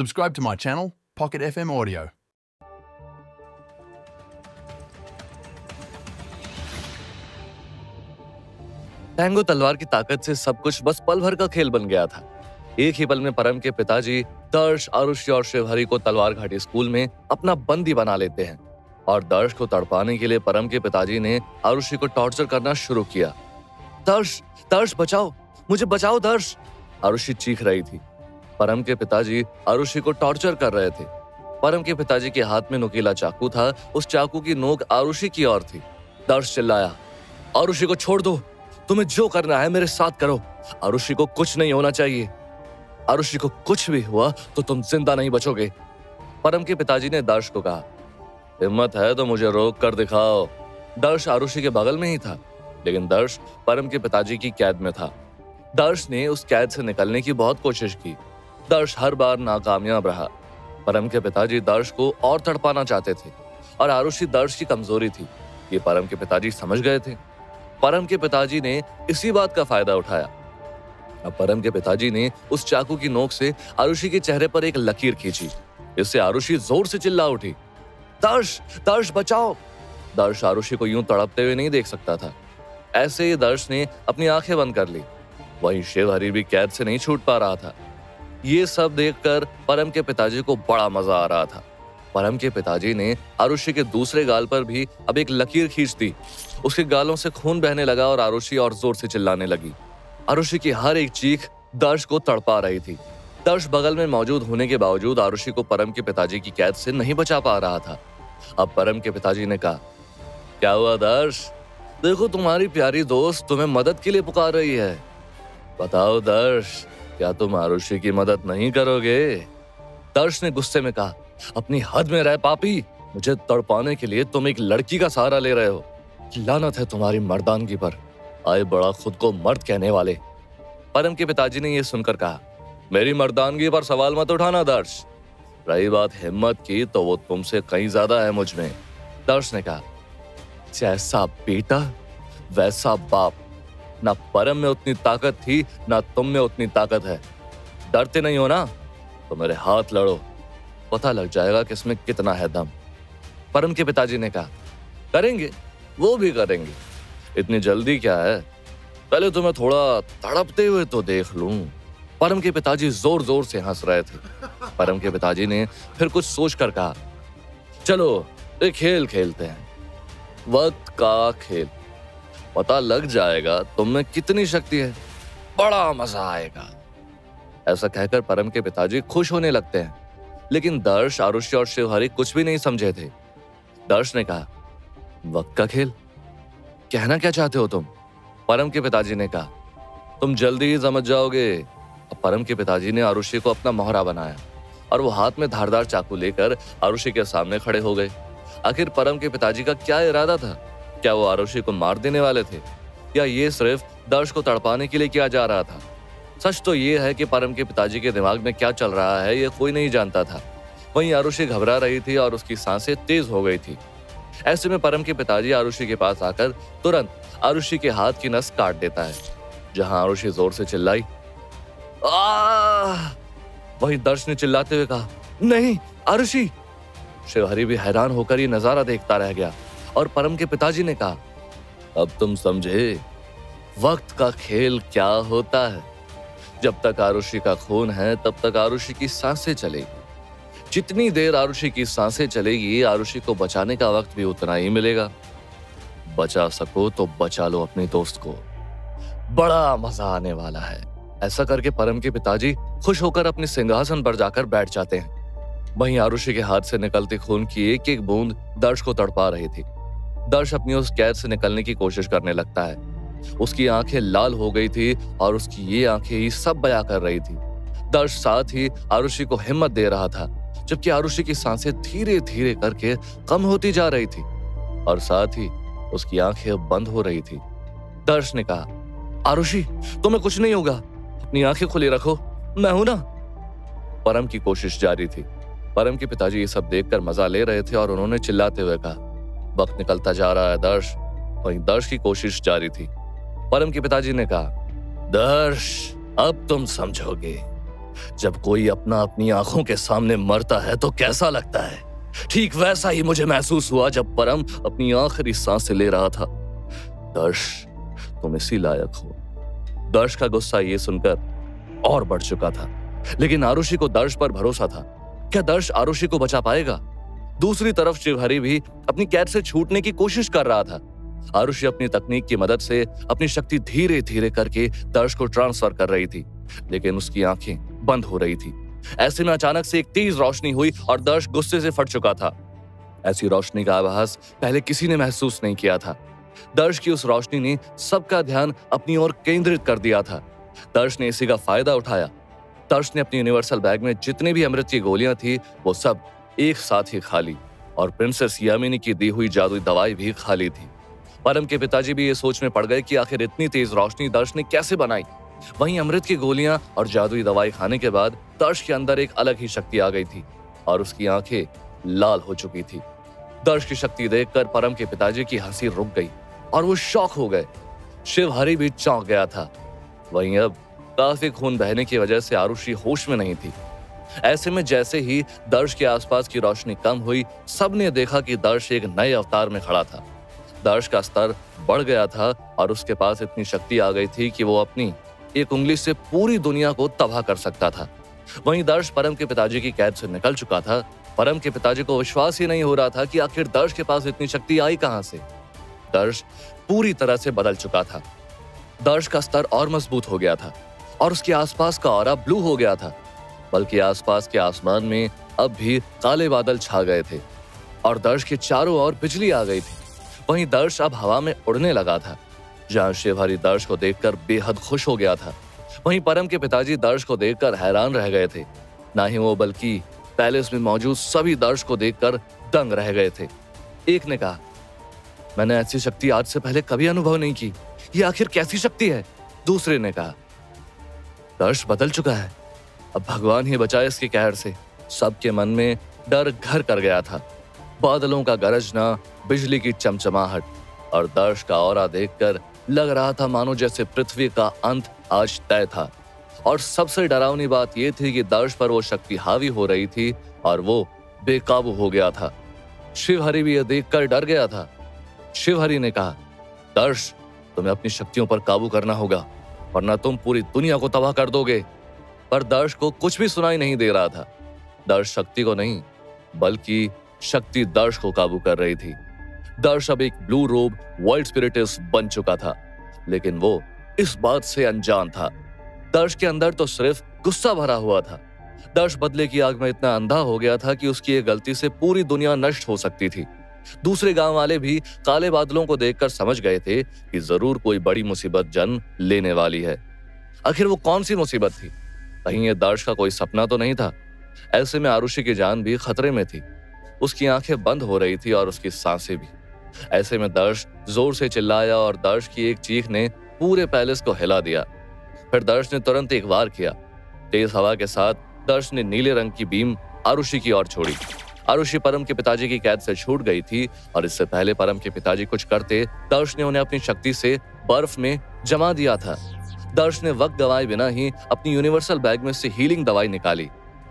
Subscribe to my channel, Pocket FM Audio. Tango तलवार की ताकत से सब कुछ बस पल भर का खेल बन गया था। एक ही पल में परम के पिताजी दर्श आरुषि और शिवहरी को तलवार घाटी स्कूल में अपना बंदी बना लेते हैं। और दर्श को तड़पाने के लिए परम के पिताजी ने आरुषि को टॉर्चर करना शुरू किया। दर्श दर्श बचाओ मुझे बचाओ दर्श। आरुषि चीख रही थी। परम के पिताजी आरुषि को टॉर्चर कर रहे थे। परम के पिताजी के हाथ में नुकीला चाकू था, उस चाकू की नोक आरुषि की ओर थी। दर्श चिल्लाया, आरुषि को छोड़ दो, तुम्हें जो करना है मेरे साथ करो। आरुषि को कुछ नहीं होना चाहिए। आरुषि को कुछ भी हुआ तो तुम ज़िंदा नहीं बचोगे। परम के पिताजी ने दर्श को कहा, हिम्मत है तो मुझे रोक कर दिखाओ। दर्श आरुषि के बगल में ही था, लेकिन दर्श परम के पिताजी की कैद में था। दर्श ने उस कैद से निकलने की बहुत कोशिश की। दर्श हर बार नाकामयाब रहा। परम के पिताजी दर्श को और तड़पाना चाहते थे और आरुषि दर्श की कमज़ोरी थी। ये परम के पिताजी समझ गए थे। परम के पिताजी ने इसी बात का फ़ायदा उठाया। अब परम के पिताजी ने उस चाकू की नोक से आरुषि के चेहरे पर एक लकीर खींची। इससे आरुषि ज़ोर से चिल्ला उठी। दर्श दर्श बचाओ। दर्श आरुषि को यूँ तड़पते हुए नहीं देख सकता था। ऐसे ही दर्श ने अपनी आँखें बंद कर ली। वहीं शिवहरी भी कैद से नहीं छूट पा रहा था। ये सब देखकर परम के पिताजी को बड़ा मज़ा आ रहा था। परम के पिताजी ने आरुषि के दूसरे गाल पर भी अब एक लकीर खींच दी। उसके गालों से खून बहने लगा और आरुषि और ज़ोर से चिल्लाने लगी। आरुषि की हर एक चीख दर्श को तड़पा रही थी। दर्श बगल में मौजूद होने के बावजूद आरुषि को परम के पिताजी की कैद से नहीं बचा पा रहा था। अब परम के पिताजी ने कहा, क्या हुआ दर्श? देखो तुम्हारी प्यारी दोस्त तुम्हें मदद के लिए पुकार रही है। बताओ दर्श क्या तुम आरुषि की मदद नहीं करोगे? दर्श ने गुस्से में कहा, अपनी हद में रह, पापी। मुझे तड़पाने के लिए तुम एक लड़की का सहारा ले रहे हो। लानत है तुम्हारी मर्दानगी पर। आए बड़ा खुद को मर्द कहने वाले। परम के पिताजी ने यह सुनकर कहा, मेरी मर्दानगी पर सवाल मत उठाना, दर्श। रही बात हिम्मत की तो वो तुमसे कहीं ज़्यादा है मुझमें। दर्श ने कहा, जैसा बेटा, वैसा बाप। ना परम में उतनी ताकत थी, ना तुम में उतनी ताकत है। डरते नहीं हो ना? तो मेरे हाथ लड़ो। पता लग जाएगा कि इसमें कितना है दम। परम के पिताजी ने कहा, करेंगे, वो भी करेंगे। इतनी जल्दी क्या है? पहले तो मैं थोड़ा तड़पते हुए तो देख लू। परम के पिताजी ज़ोर ज़ोर से हंस रहे थे। परम के पिताजी ने फिर कुछ सोच कर कहा, चलो, एक खेल खेलते हैं। वक्त का खेल। पता लग जाएगा तुम में कितनी शक्ति है। बड़ा मज़ा आएगा। ऐसा कहकर परम के पिताजी खुश होने लगते हैं। लेकिन दर्श, आरुष्य और शिवहरी कुछ भी नहीं समझे थे। दर्श ने कहा, वक्त का खेल। कहना क्या चाहते हो तुम? परम के पिताजी ने कहा, तुम जल्दी ही समझ जाओगे। अब परम के पिताजी ने आरुषि को अपना मोहरा बनाया और वो हाथ में धारदार चाकू लेकर आरुषि के सामने खड़े हो गए। आखिर परम के पिताजी का क्या इरादा था? क्या वो आरुषि को मार देने वाले थे? या ये सिर्फ़ दर्श को तड़पाने के लिए किया जा रहा था? सच तो ये है कि परम के पिताजी के दिमाग में क्या चल रहा है, ये कोई नहीं जानता था। वहीं आरुषि घबरा रही थी और उसकी साँसें तेज हो गई थी। ऐसे में परम के पिताजी आरुषि के पास आकर तुरंत आरुषि के हाथ की नस काट देता है, जहाँ आरुषि ज़ोर से चिल्लाई वही दर्श ने चिल्लाते हुए कहा, नहीं आरुषि शिवहरी भी हैरान होकर ये नज़ारा देखता रह गया। और परम के पिताजी ने कहा, अब तुम समझे, वक्त का खेल क्या होता है? जब तक आरुषि का खून है, तब तक आरुषि की साँसें चलेगी। जितनी देर आरुषि की साँसें चलेगी, आरुषि को बचाने का वक्त भी उतना ही मिलेगा। बचा सको तो बचा लो अपने दोस्त को। बड़ा मज़ा आने वाला है। ऐसा करके परम के पिताजी खुश होकर अपने सिंहासन पर जाकर बैठ जाते हैं। वहीं आरुषि के हाथ से निकलते खून की एक एक बूंद दर्श को तड़पा रही थी। दर्श अपनी उस कैद से निकलने की कोशिश करने लगता है। उसकी आँखें लाल हो गई थी और उसकी ये आँखें ही सब बया कर रही थी। दर्श साथ ही आरुषि को हिम्मत दे रहा था, जबकि आरुषि की साँसें धीरे धीरे करके कम होती जा रही थी और साथ ही उसकी आँखें बंद हो रही थी। दर्श ने कहा, आरुषि, तुम्हें कुछ नहीं होगा। अपनी आँखें खुली रखो। मैं हूँ ना? परम की कोशिश जारी थी। परम के पिताजी ये सब देखकर मज़ा ले रहे थे और उन्होंने चिल्लाते हुए कहा वक्त निकलता जा रहा है दर्श। वहीं दर्श की कोशिश जारी थी। परम के पिताजी ने कहा, दर्श, अब तुम समझोगे। जब कोई अपना अपनी आँखों के सामने मरता है तो कैसा लगता है? ठीक वैसा ही मुझे महसूस हुआ जब परम अपनी आखिरी साँसें ले रहा था। दर्श, तुम इसी लायक हो। दर्श का गुस्सा ये सुनकर और बढ़ चुका था। लेकिन आरुषि को दर्श पर भरोसा था। क्या दर्श आरुषि को बचा पाएगा? दूसरी तरफ़ शिवहरी भी अपनी कैद से छूटने की कोशिश कर रहा था। आरुषि अपनी तकनीक की मदद से अपनी शक्ति धीरे धीरे करके दर्श को ट्रांसफ़र कर रही थी, लेकिन उसकी आँखें बंद हो रही थी। ऐसे में अचानक से एक तेज रोशनी हुई और दर्श गुस्से से फट चुका था। ऐसी रोशनी का आभास पहले किसी ने महसूस नहीं किया था। दर्श की उस रोशनी ने सबका ध्यान अपनी ओर केंद्रित कर दिया था। दर्श ने इसी का फ़ायदा उठाया। दर्श ने अपनी यूनिवर्सल बैग में जितनी भी अमृत की गोलियाँ थी, वो सब एक साथ ही खा ली और प्रिंसेस यामिनी की दी हुई जादुई दवाई भी खाली थी। परम के पिताजी भी ये सोच में पड़ गए कि आखिर इतनी तेज रोशनी दर्श ने कैसे बनाई। वहीं अमृत की गोलियाँ और जादुई दवाई खाने के बाद दर्श के अंदर एक अलग ही शक्ति आ गई थी और उसकी आँखें लाल हो चुकी थी। दर्श की शक्ति देखकर परम के पिताजी की हँसी रुक गई और वो शौक हो गए। शिव हरि भी चौंक गया था। वहीं अब काफ़ी खून बहने की वजह से आरुषि होश में नहीं थी। ऐसे में जैसे ही दर्श के आसपास की रोशनी कम हुई, सबने देखा कि दर्श एक नए अवतार में खड़ा था। दर्श का स्तर बढ़ गया था और उसके पास इतनी शक्ति आ गई थी कि वो अपनी एक उंगली से पूरी दुनिया को तबाह कर सकता था। वहीं दर्श परम के पिताजी की कैद से निकल चुका था। परम के पिताजी को विश्वास ही नहीं हो रहा था कि आखिर दर्श के पास इतनी शक्ति आई कहाँ से। दर्श पूरी तरह से बदल चुका था। दर्श का स्तर और मज़बूत हो गया था और उसके आसपास का और ब्लू हो गया था। बल्कि आसपास के आसमान में अब भी काले बादल छा गए थे और दर्श के चारों ओर बिजली आ गई थी। वहीं दर्श अब हवा में उड़ने लगा था, जहाँ शिवहरी दर्श को देखकर बेहद खुश हो गया था। वहीं परम के पिताजी दर्श को देखकर हैरान रह गए थे। ना ही वो, बल्कि पैलेस में मौजूद सभी दर्श को देखकर दंग रह गए थे। एक ने कहा, मैंने ऐसी शक्ति आज से पहले कभी अनुभव नहीं की। ये आखिर कैसी शक्ति है? दूसरे ने कहा, दर्श बदल चुका है। अब भगवान ही बचाए इसके कहर से। सबके मन में डर घर कर गया था। बादलों का गरजना, बिजली की चमचमाहट और दर्श का और देखकर लग रहा था मानो जैसे पृथ्वी का अंत आज तय था। और सबसे डरावनी बात यह थी कि दर्श पर वो शक्ति हावी हो रही थी और वो बेकाबू हो गया था। शिवहरि भी यह देखकर डर गया था। शिवहरि ने कहा, दर्श, तुम्हें अपनी शक्तियों पर काबू करना होगा, वरना तुम पूरी दुनिया को तबाह कर दोगे। पर दर्श को कुछ भी सुनाई नहीं दे रहा था। दर्श शक्ति को नहीं, बल्कि शक्ति दर्श को काबू कर रही थी। दर्श अब एक ब्लू रोब वर्ल्ड स्पिरिटिस बन चुका था, लेकिन वो इस बात से अनजान था। दर्श के अंदर तो सिर्फ़ गुस्सा भरा हुआ था। दर्श बदले की आग में इतना अंधा हो गया था कि उसकी एक गलती से पूरी दुनिया नष्ट हो सकती थी। दूसरे गाँव वाले भी काले बादलों को देखकर समझ गए थे कि ज़रूर कोई बड़ी मुसीबत जन्म लेने वाली है। आखिर वो कौन सी मुसीबत थी? कहीं ये दर्श का कोई सपना तो नहीं था? ऐसे में आरुषि की जान भी खतरे में थी। उसकी आँखें बंद हो रही थी और उसकी साँसें भी। ऐसे में दर्श ज़ोर से चिल्लाया और दर्श की एक चीख ने पूरे पैलेस को हिला दिया। फिर दर्श ने तुरंत एक वार किया। तेज हवा के साथ दर्श ने नीले रंग की बीम आरुषि की ओर छोड़ी। आरुषि परम के पिताजी की कैद से छूट गई थी और इससे पहले परम के पिताजी कुछ करते, दर्श ने उन्हें अपनी शक्ति से बर्फ़ में जमा दिया था। दर्श ने वक्त गवाए बिना ही अपनी यूनिवर्सल बैग में से हीलिंग दवाई निकाली।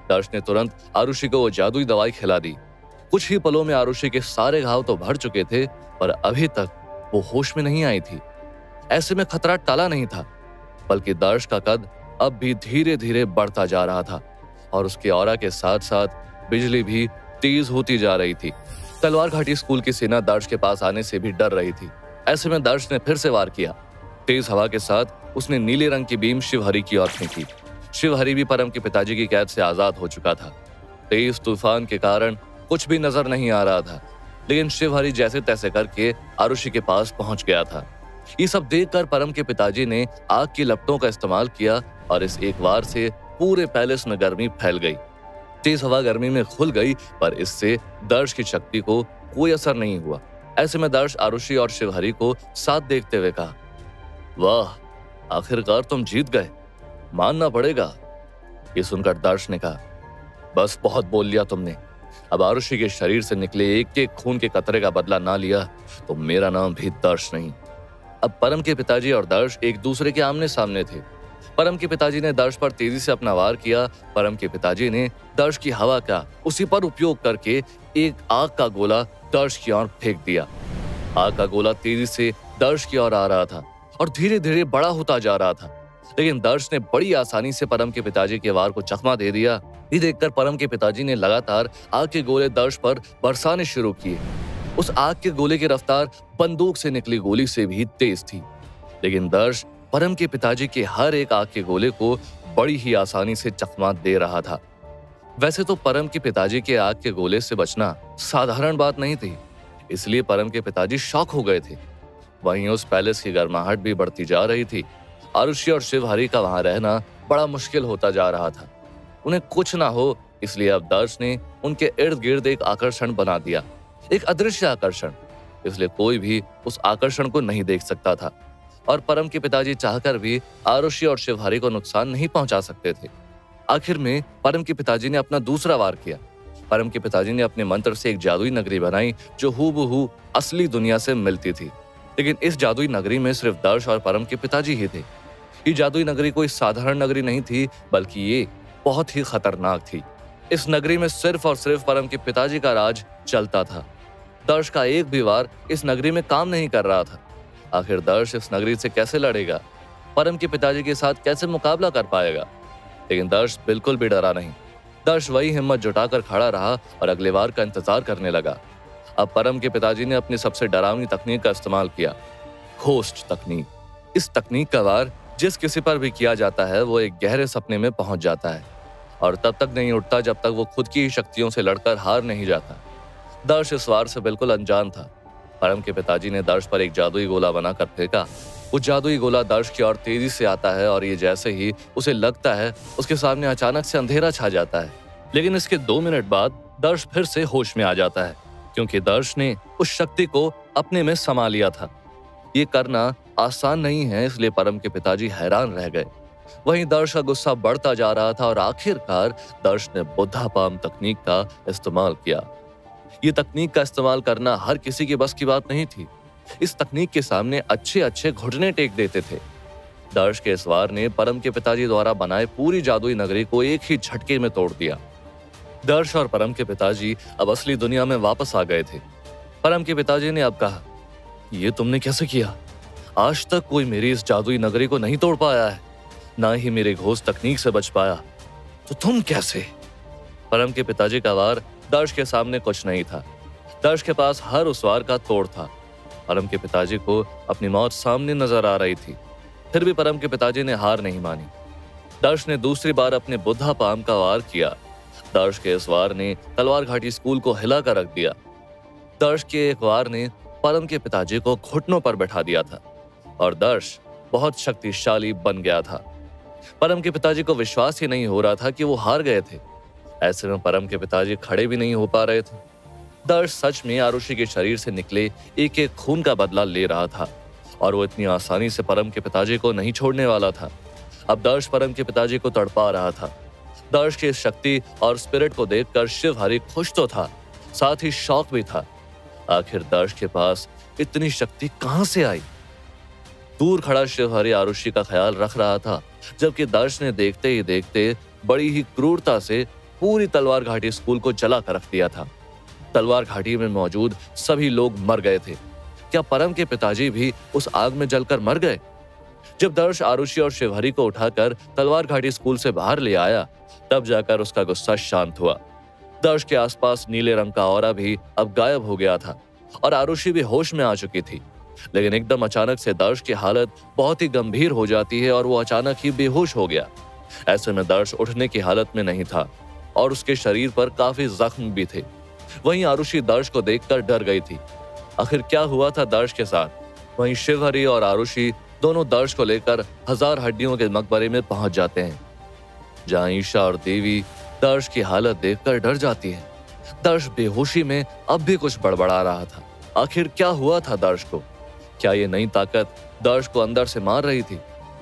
दर्श ने तुरंत आरुषि को वो जादुई दवाई खिला दी। कुछ ही पलों में आरुषि के सारे घाव तो भर चुके थे, पर अभी तक वो होश में नहीं आई थी। ऐसे में खतरा टला नहीं था, बल्कि दर्श का कद अब भी धीरे धीरे बढ़ता जा रहा था, और उसके और के साथ साथ बिजली भी तेज होती जा रही थी। तलवार घाटी स्कूल की सेना दर्श के पास आने से भी डर रही थी। ऐसे में दर्श ने फिर से वार किया। तेज हवा के साथ उसने नीले रंग की बीम शिवहरी की ओर फेंकी। शिवहरी भी परम के पिताजी की कैद से आज़ाद हो चुका था। तेज तूफ़ान के कारण कुछ भी नज़र नहीं आ रहा था, लेकिन शिवहरी जैसे तैसे करके आरुषि के पास पहुँच गया था। ये सब देखकर परम के पिताजी ने आग की लपटों का इस्तेमाल किया और इस एक वार से पूरे पैलेस में गर्मी फैल गई। तेज हवा गर्मी में खुल गई, पर इससे दर्श की शक्ति को कोई असर नहीं हुआ। ऐसे में दर्श आरुषि और शिवहरी को साथ देखते हुए कहा, वाह आखिरकार तुम जीत गए। मानना पड़ेगा, ये सुनकर दर्श ने कहा, बस बहुत बोल लिया तुमने। अब आरुषि के शरीर से निकले एक एक खून के कतरे का बदला ना लिया तो मेरा नाम भी दर्श नहीं। अब परम के पिताजी और दर्श एक दूसरे के आमने सामने थे। परम के पिताजी ने दर्श पर तेज़ी से अपना वार किया, परम के पिताजी ने दर्श की हवा का, उसी पर उपयोग करके एक आग का गोला दर्श की ओर फेंक दिया। आग का गोला तेज़ी से दर्श की ओर आ रहा था। और धीरे धीरे बड़ा होता जा रहा था। लेकिन दर्श ने बड़ी आसानी से परम के पिताजी के वार को चकमा दे दिया। ये देखकर परम के पिताजी ने लगातार आग के गोले दर्श पर बरसाने शुरू किए। उस आग के गोले की रफ्तार बंदूक से निकली गोली से भी तेज थी। लेकिन दर्श परम के पिताजी के हर एक आग के गोले को बड़ी ही आसानी से चकमा दे रहा था। वैसे तो परम के पिताजी के आग के गोले से बचना साधारण बात नहीं थी। इसलिए परम के पिताजी शौक हो गए थे। वहीं उस पैलेस की गर्माहट भी बढ़ती जा रही थी। आरुषि और शिवहरी का वहाँ रहना बड़ा मुश्किल होता जा रहा था। उन्हें कुछ ना हो, इसलिए अब दर्श ने उनके इर्द गिर्द एक आकर्षण बना दिया, एक अदृश्य आकर्षण। इसलिए कोई भी उस आकर्षण को नहीं देख सकता था। और परम के पिताजी चाहकर भी आरुषि और शिवहरी को नुकसान नहीं पहुँचा सकते थे। आखिर में परम के पिताजी ने अपना दूसरा वार किया। परम के पिताजी ने अपने मंत्र से एक जादुई नगरी बनाई, जो हु असली दुनिया से मिलती थी। लेकिन इस जादुई नगरी में सिर्फ़ दर्श और परम के पिताजी ही थे। ये जादुई नगरी कोई साधारण नगरी नहीं थी, बल्कि ये बहुत ही खतरनाक थी। इस नगरी में सिर्फ़ और सिर्फ़ परम के पिताजी का राज चलता था। दर्श का एक भी वार इस नगरी में काम नहीं कर रहा था। आखिर दर्श इस नगरी से कैसे लड़ेगा? परम के पिताजी के साथ कैसे मुकाबला कर पाएगा? लेकिन दर्श बिल्कुल भी डरा नहीं। दर्श वही हिम्मत जुटाकर खड़ा रहा और अगले बार का इंतज़ार करने लगा। अब परम के पिताजी ने अपनी सबसे डरावनी तकनीक का इस्तेमाल किया। होस्ट तकनीक। इस तकनीक का वार जिस किसी पर भी किया जाता है, वो एक गहरे सपने में पहुँच जाता है। और तब तक नहीं उठता जब तक वो खुद की ही शक्तियों से लड़कर हार नहीं जाता। दर्श इस वार से बिल्कुल अनजान था। परम के पिताजी ने दर्श पर एक जादुई गोला बनाकर फेंका। वो जादुई गोला दर्श की ओर तेज़ी से आता है और ये जैसे ही उसे लगता है, उसके सामने अचानक से अंधेरा छा जाता है। लेकिन इसके दो मिनट बाद दर्श फिर से होश में आ जाता है। क्योंकि दर्श ने उस शक्ति को अपने में समा लिया था। ये करना आसान नहीं है, इसलिए परम के पिताजी हैरान रह गए। वहीं दर्श का गुस्सा बढ़ता जा रहा था और आखिरकार दर्श ने बुद्धा पाम तकनीक का इस्तेमाल किया। ये तकनीक का इस्तेमाल करना हर किसी की बस की बात नहीं थी। इस तकनीक के सामने अच्छे अच्छे घुटने टेक देते थे। दर्श के इसवार ने परम के पिताजी द्वारा बनाए पूरी जादुई नगरी को एक ही झटके में तोड़ दिया। दर्श और परम के पिताजी अब असली दुनिया में वापस आ गए थे। परम के पिताजी ने अब कहा, ये तुमने कैसे किया? आज तक कोई मेरी इस जादुई नगरी को नहीं तोड़ पाया है, ना ही मेरे घोष तकनीक से बच पाया। तो तुम कैसे? परम के पिताजी का वार दर्श के सामने कुछ नहीं था। दर्श के पास हर उस वार का तोड़ था। परम के पिताजी को अपनी मौत सामने नज़र आ रही थी। फिर भी परम के पिताजी ने हार नहीं मानी। दर्श ने दूसरी बार अपने बुद्धा पाम का वार किया। दर्श के इस वार ने तलवार घाटी स्कूल को हिलाकर रख दिया। दर्श के एक वार ने परम के पिताजी को घुटनों पर बैठा दिया था और दर्श बहुत शक्तिशाली बन गया था। परम के पिताजी को विश्वास ही नहीं हो रहा था कि वो हार गए थे। ऐसे में परम के पिताजी खड़े भी नहीं हो पा रहे थे। दर्श सच में आरुषि के शरीर से निकले एक एक खून का बदला ले रहा था और वो इतनी आसानी से परम के पिताजी को नहीं छोड़ने वाला था। अब दर्श परम के पिताजी को तड़पा रहा था। दर्श की शक्ति और स्पिरिट को देखकर शिव हरि खुश तो था, साथ ही शौक भी था। आखिर दर्श के पास इतनी शक्ति कहाँ से आई? दूर खड़ा शिव हरि आरुषि का ख्याल रख रहा था, जबकि दर्श ने देखते ही देखते बड़ी ही क्रूरता से पूरी तलवार घाटी स्कूल को जला कर रख दिया था। तलवार घाटी में मौजूद सभी लोग मर गए थे। क्या परम के पिताजी भी उस आग में जलकर मर गए? जब दर्श आरुषि और शिवहरी को उठाकर तलवार घाटी स्कूल से बाहर ले आया, तब जाकर उसका गुस्सा शांत हुआ। दर्श के आसपास नीले रंग का और भी अब गायब हो गया था और आरुषि भी होश में आ चुकी थी। लेकिन एकदम अचानक से दर्श की हालत बहुत ही गंभीर हो जाती है और वो अचानक ही बेहोश हो गया। ऐसे में दर्श उठने की हालत में नहीं था और उसके शरीर पर काफ़ी जख्म भी थे। वहीं आरुषि दर्श को देखकर डर गई थी। आखिर क्या हुआ था दर्श के साथ? वहीं शिवहरी और आरुषि दोनों दर्श को लेकर हज़ार हड्डियों के मकबरे में पहुँच जाते हैं, जहाँ ईशा और देवी दर्श की हालत देखकर डर जाती है। दर्श बेहोशी में अब भी कुछ बड़बड़ा रहा था। आखिर क्या हुआ था दर्श को? क्या ये नई ताकत दर्श को अंदर से मार रही थी?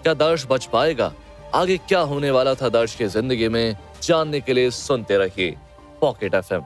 क्या दर्श बच पाएगा? आगे क्या होने वाला था दर्श की ज़िंदगी में? जानने के लिए सुनते रहिए पॉकेट एफएम।